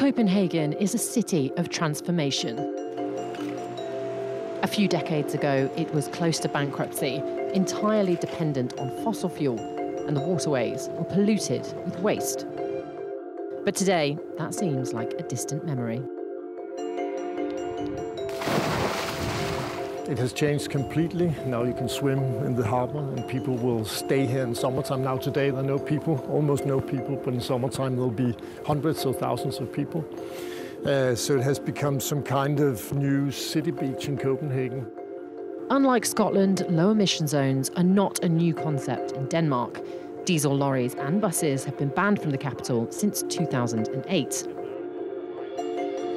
Copenhagen is a city of transformation. A few decades ago, it was close to bankruptcy, entirely dependent on fossil fuel, and the waterways were polluted with waste. But today, that seems like a distant memory. It has changed completely. Now you can swim in the harbor and people will stay here in summertime. Now today there are no people, almost no people, but in summertime there'll be hundreds or thousands of people. Uh, so it has become some kind of new city beach in Copenhagen. Unlike Scotland, low emission zones are not a new concept in Denmark. Diesel lorries and buses have been banned from the capital since 2008.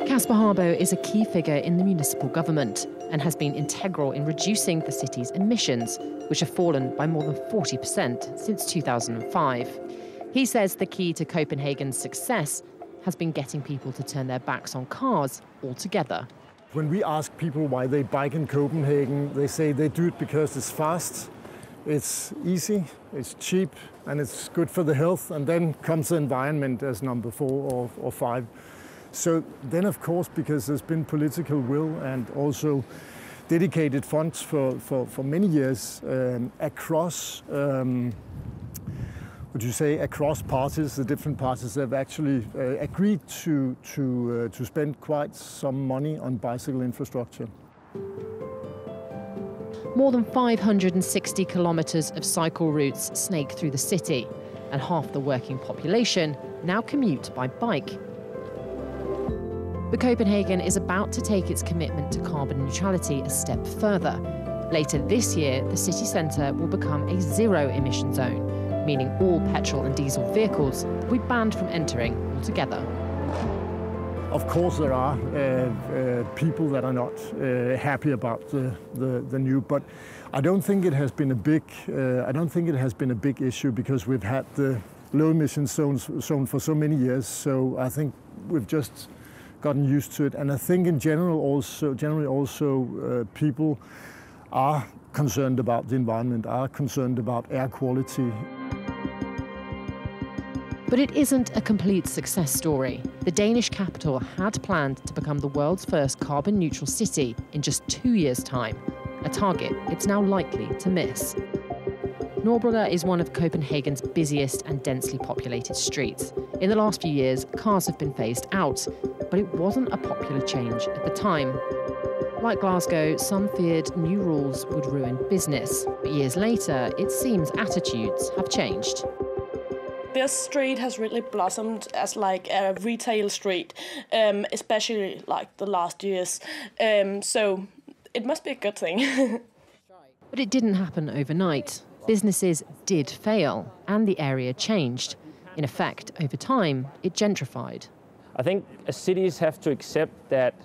Kasper Harbo is a key figure in the municipal government and has been integral in reducing the city's emissions, which have fallen by more than 40% since 2005. He says the key to Copenhagen's success has been getting people to turn their backs on cars altogether. When we ask people why they bike in Copenhagen, they say they do it because it's fast, it's easy, it's cheap, and it's good for the health. And then comes the environment as number four or, or five. So then, of course, because there's been political will and also dedicated funds for, for, for many years um, across, um, would you say, across parties, the different parties have actually uh, agreed to, to, uh, to spend quite some money on bicycle infrastructure. More than 560 kilometres of cycle routes snake through the city, and half the working population now commute by bike but Copenhagen is about to take its commitment to carbon neutrality a step further. Later this year, the city centre will become a zero emission zone, meaning all petrol and diesel vehicles will be banned from entering altogether. Of course, there are uh, uh, people that are not uh, happy about the, the, the, new, but I don't think it has been a big. Uh, I don't think it has been a big issue because we've had the low emission zones zone for so many years. So I think we've just gotten used to it. And I think in general also, generally also uh, people are concerned about the environment, are concerned about air quality. But it isn't a complete success story. The Danish capital had planned to become the world's first carbon neutral city in just two years' time, a target it's now likely to miss. Nørrebrogade is one of Copenhagen's busiest and densely populated streets. In the last few years, cars have been phased out, but it wasn't a popular change at the time. Like Glasgow, some feared new rules would ruin business. But years later, it seems attitudes have changed this street has really blossomed as like a retail street, um, especially like the last years. Um, so it must be a good thing. but it didn't happen overnight. Businesses did fail, and the area changed. In effect, over time, it gentrified. I think cities have to accept that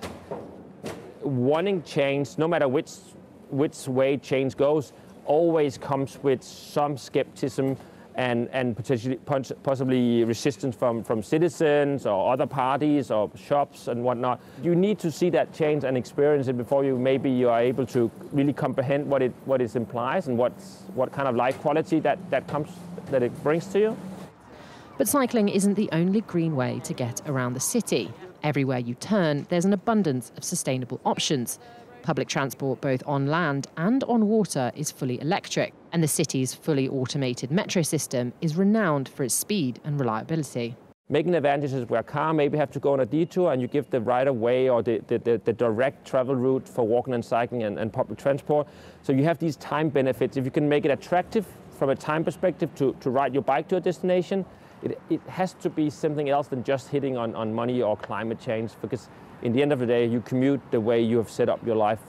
wanting change, no matter which, which way change goes, always comes with some skepticism and, and potentially, possibly resistance from, from citizens or other parties or shops and whatnot. You need to see that change and experience it before you maybe you are able to really comprehend what it, what it implies and what's, what kind of life quality that, that comes that it brings to you. But cycling isn't the only green way to get around the city. Everywhere you turn, there's an abundance of sustainable options. Public transport, both on land and on water, is fully electric, and the city's fully automated metro system is renowned for its speed and reliability. Making advantages where a car maybe have to go on a detour and you give the right of way or the, the, the, the direct travel route for walking and cycling and, and public transport. So you have these time benefits. If you can make it attractive from a time perspective to, to ride your bike to a destination, it, it has to be something else than just hitting on, on money or climate change because in the end of the day, you commute the way you have set up your life.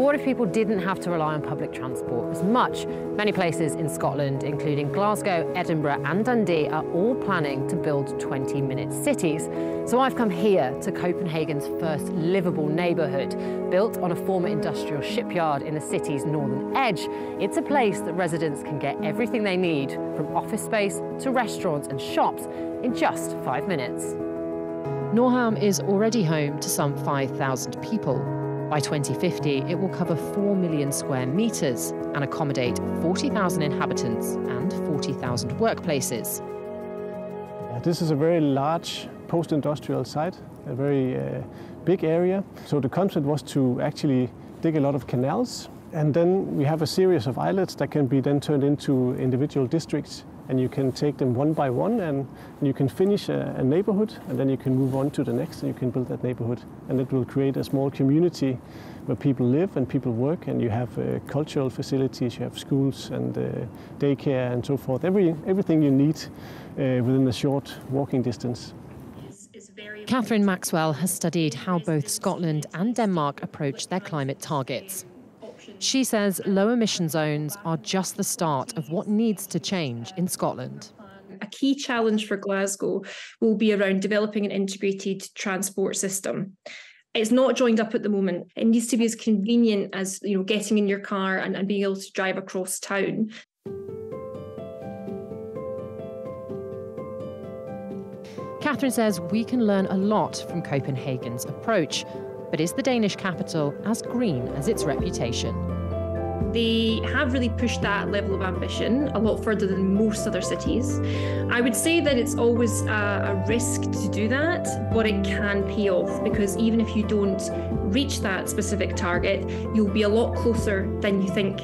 But if people didn't have to rely on public transport as much? Many places in Scotland, including Glasgow, Edinburgh and Dundee, are all planning to build 20-minute cities. So I've come here to Copenhagen's first livable neighbourhood, built on a former industrial shipyard in the city's northern edge. It's a place that residents can get everything they need, from office space to restaurants and shops, in just five minutes. Nordhavn is already home to some 5,000 people. By 2050, it will cover 4 million square metres and accommodate 40,000 inhabitants and 40,000 workplaces. This is a very large post-industrial site, a very uh, big area. So the concept was to actually dig a lot of canals and then we have a series of islets that can be then turned into individual districts and you can take them one by one and you can finish a, a, neighborhood and then you can move on to the next and you can build that neighborhood and it will create a small community where people live and people work and you have uh, cultural facilities, you have schools and uh, daycare and so forth, Every, everything you need uh, within a short walking distance. Catherine Maxwell has studied how both Scotland and Denmark approach their climate targets. She says low emission zones are just the start of what needs to change in Scotland. A key challenge for Glasgow will be around developing an integrated transport system. It's not joined up at the moment. It needs to be as convenient as you know getting in your car and, and being able to drive across town. Catherine says we can learn a lot from Copenhagen's approach, but is the Danish capital as green as its reputation? They have really pushed that level of ambition a lot further than most other cities. I would say that it's always a, a risk to do that, but it can pay off because even if you don't reach that specific target, you'll be a lot closer than you think